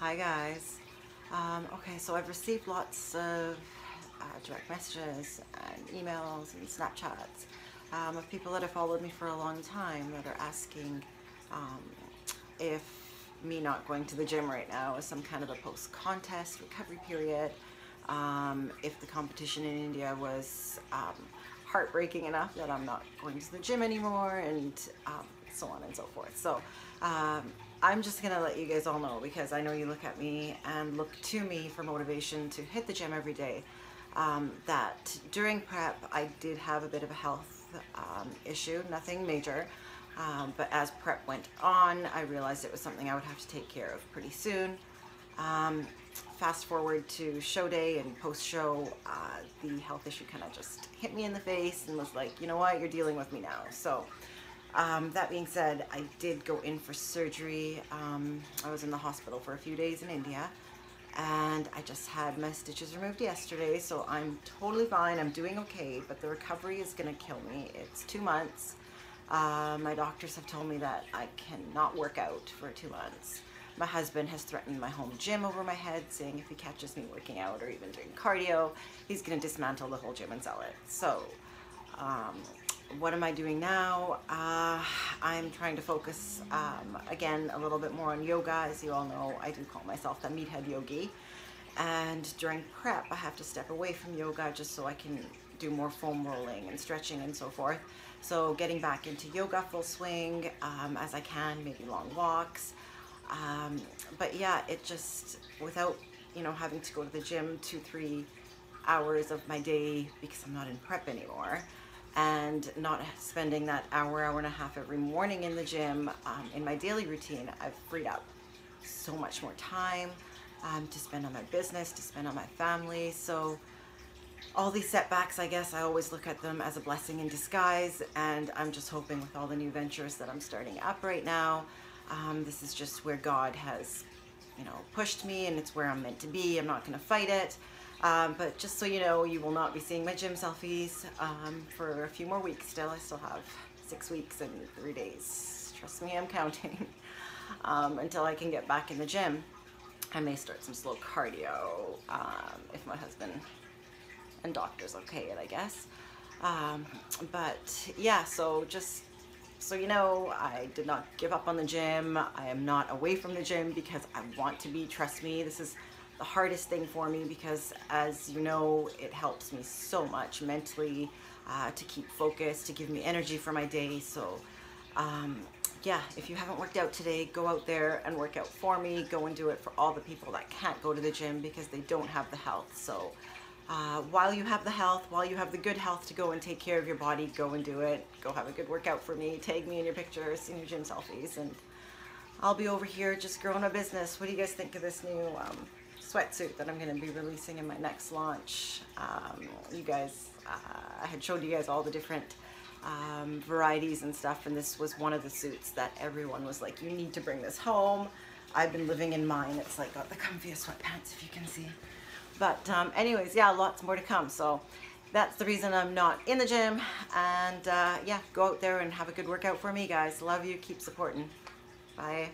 Hi guys. Um, okay, so I've received lots of uh, direct messages and emails and Snapchats um, of people that have followed me for a long time that are asking um, if me not going to the gym right now is some kind of a post-contest recovery period, um, if the competition in India was um, heartbreaking enough that I'm not going to the gym anymore, and um, so on and so forth. So I'm just gonna let you guys all know because I know you look at me and look to me for motivation to hit the gym every day. Um, that during prep I did have a bit of a health um, issue, nothing major. Um, but as prep went on, I realized it was something I would have to take care of pretty soon. Um, fast forward to show day and post show, uh, the health issue kind of just hit me in the face and was like, you know what, you're dealing with me now. So um, that being said, I did go in for surgery. Um, I was in the hospital for a few days in India and I just had my stitches removed yesterday so I'm totally fine. I'm doing okay but the recovery is gonna kill me. It's two months. Uh, my doctors have told me that I cannot work out for two months. My husband has threatened my home gym over my head saying if he catches me working out or even doing cardio he's gonna dismantle the whole gym and sell it. So um, what am I doing now? Uh, I'm trying to focus um, again a little bit more on yoga. As you all know, I do call myself the meathead yogi. And during prep, I have to step away from yoga just so I can do more foam rolling and stretching and so forth. So getting back into yoga full swing um, as I can, maybe long walks. Um, but yeah, it just, without, you know, having to go to the gym two, three hours of my day because I'm not in prep anymore, and not spending that hour, hour and a half every morning in the gym um, in my daily routine, I've freed up so much more time um, to spend on my business, to spend on my family. So all these setbacks, I guess, I always look at them as a blessing in disguise. And I'm just hoping with all the new ventures that I'm starting up right now, um, this is just where God has, you know, pushed me and it's where I'm meant to be. I'm not going to fight it. Um, but just so you know, you will not be seeing my gym selfies um, for a few more weeks still. I still have six weeks and three days. Trust me, I'm counting. um, until I can get back in the gym. I may start some slow cardio um, if my husband and doctor's okay it, I guess. Um, but yeah, so just so you know, I did not give up on the gym. I am not away from the gym because I want to be. Trust me, this is the hardest thing for me because as you know, it helps me so much mentally uh, to keep focused, to give me energy for my day. So um, yeah, if you haven't worked out today, go out there and work out for me. Go and do it for all the people that can't go to the gym because they don't have the health. So uh, while you have the health, while you have the good health to go and take care of your body, go and do it. Go have a good workout for me. Tag me in your pictures, in your gym selfies, and I'll be over here just growing a business. What do you guys think of this new um, sweatsuit that I'm going to be releasing in my next launch. Um, you guys, uh, I had showed you guys all the different um, varieties and stuff, and this was one of the suits that everyone was like, you need to bring this home. I've been living in mine. It's like got the comfiest sweatpants, if you can see. But um, anyways, yeah, lots more to come. So that's the reason I'm not in the gym. And uh, yeah, go out there and have a good workout for me, guys. Love you. Keep supporting. Bye.